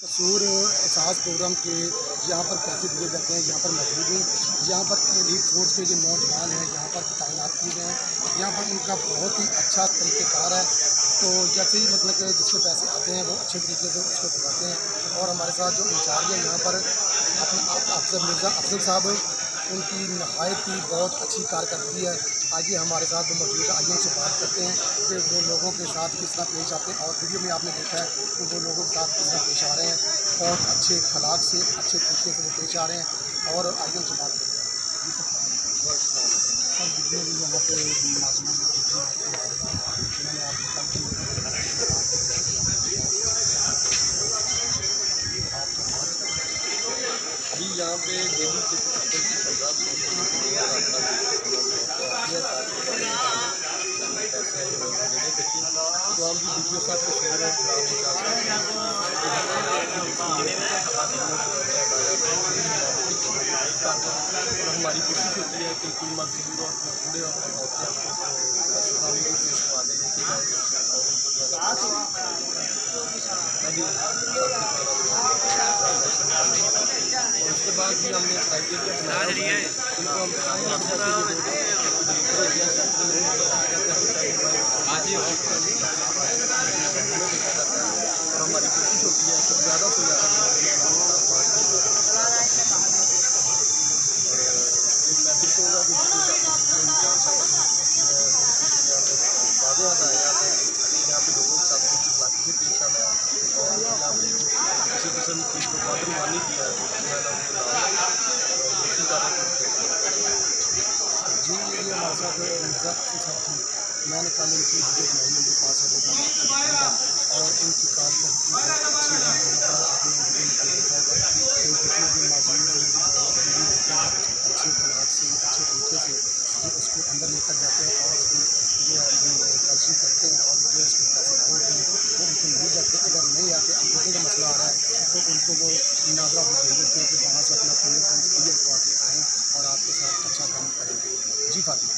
कसूर एहसास प्रोग्राम के यहाँ पर पैसे दिए जाते हैं, यहाँ पर मौजूद हूँ। यहाँ पर एलिट फोर्स के जो नौजवान हैं, यहाँ पर तैनात किए गए हैं। यहाँ पर उनका बहुत ही अच्छा तरीक़ेकार है। तो जैसे ही मतलब कि जिसके पैसे आते हैं, वो अच्छे तरीके से उसको करवाते हैं और हमारे साथ जो इंचार्ज है, यहाँ पर अपना अफसर मिर्ज़ा अफसर साहब, उनकी नहायत ही बहुत अच्छी कारकर्दगी है। आइए हमारे साथ मौजूद आइए उनसे बात करते हैं। कि वो लोगों के साथ किस तरह पेश आते हैं और वीडियो में आपने देखा है कि वो लोगों के साथ किस तरह पेश आ रहे हैं और अच्छे खलाक से अच्छे तरीके से वो पेश आ रहे हैं और आइए उनसे बात हैं। सर जितने भी यहाँ पे मासूम मैंने आपको कल अभी यहाँ पे डेली के हमारी कोशिश होती है कि कोई मजदूर और बूढ़े और औरतें आपको सुखावी को पेश वाले और है उसके बाद भी हमने क्राइटेरिया उनको हम आज ही और हमारी कोशिश होती है कि ज़्यादा से ज़्यादा मैं फिर कहूँगा कि वादे बताया जाता है कि यहाँ पे लोगों के साथ कुछ इखलाकी से पेश आना है और यहाँ पे किसी किस्म की कोई बदनवानी किया है जो है ये हमारे साथ मिर्ज़ा के साथ थी मैंने कल इनकी वीडियो बनाई उनके पास और अच्छी है पर हैं अच्छे अच्छे तरीके से उसको अंदर लेकर जाते हैं और उसकी जो है तलसी करते हैं और जो उसके पैसे आए होते हैं वो उनको मिल जाते हैं अगर नहीं आते अंगूठे का मसला आ रहा उनको वो नागरा हो दे क्योंकि वहाँ से अपना पूरे क्लियर करके आएँ और आपके साथ अच्छा काम करेंगे। जी, फातिमा।